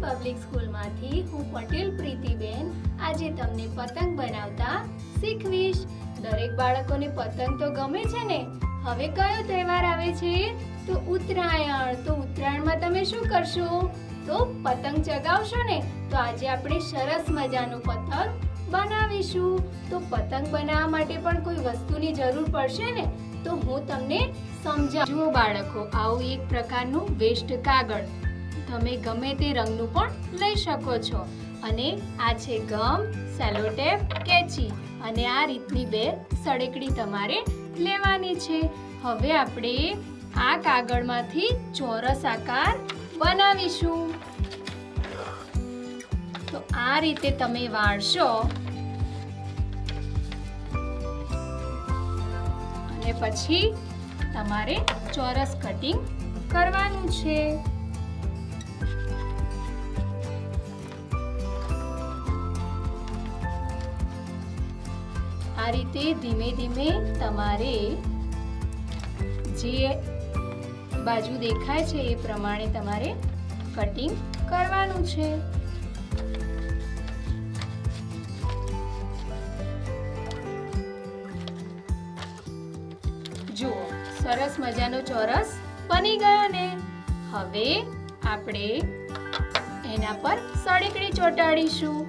Public સ્કૂલમાંથી હું પટેલ પ્રીતિબેન. આજે તમને પતંગ બનાવતા શીખવીશ. દરેક બાળકોને પતંગ તો ગમે છે ને? હવે કયો તહેવાર આવે છે? તો ઉત્તરાયણ. તો ઉત્તરાયણમાં તમે શું કરશો? તો પતંગ ચગાવશો ને? તો આજે આપણે સરસ મજાનું પતંગ બનાવીશું. તો પતંગ બનાવવા માટે પણ કોઈ વસ્તુની જરૂર પડશે ને? તો હું તમને સમજાવું જુઓ બાળકો, આવું એક પ્રકારનું વેસ્ટ કાગળ. તમે ગમે તે રંગનું પણ લઈ શકો છો. અને આ છે ગમ, સેલોટેપ, કેચી. અને આ રીતની બે સળેકડી તમારે લેવાની છે. હવે આપણે આ કાગળમાંથી ચોરસ આકાર બનાવીશું. તો આ રીતે તમે વાળશો અને પછી તમારે ચોરસ કટિંગ કરવાનું છે. આ રીતે ધીમે ધીમે તમારે જે બાજુ દેખાય છે એ પ્રમાણે તમારે કટિંગ કરવાનું છે. જુઓ સરસ મજાનો ચોરસ બની ગયો ને. હવે આપણે એના પર સળેકડી ચોંટાડીશું.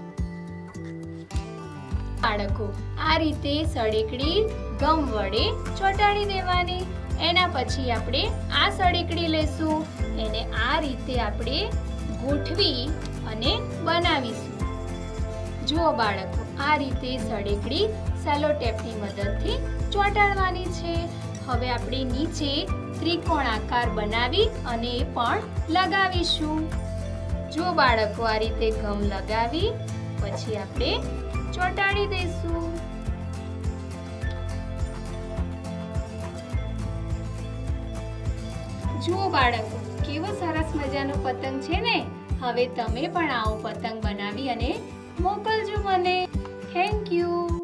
બાળકો, આ રીતે સળેકડી ગમ વડે ચોંટાડી દેવાની. એના પછી આપણે આ સળીકડી લેશું. એને આ રીતે આપણે ગોઠવી અને બનાવીશું. જુઓ બાળકો, આ રીતે સળેકડી સેલો ટેપની મદદથી ચોંટાડવાની છે. હવે આપણે નીચે ત્રિકોણ આકાર બનાવી અને પણ લગાવીશું. જો બાળકો આ રીતે ગમ લગાવી, પછી આપણે ચોંટાડી દઈશું. જુઓ બાળકો, કેવો સરસ મજાનો પતંગ છે ને? હવે તમે પણ આવો પતંગ બનાવી અને મોકલજો મને. Thank you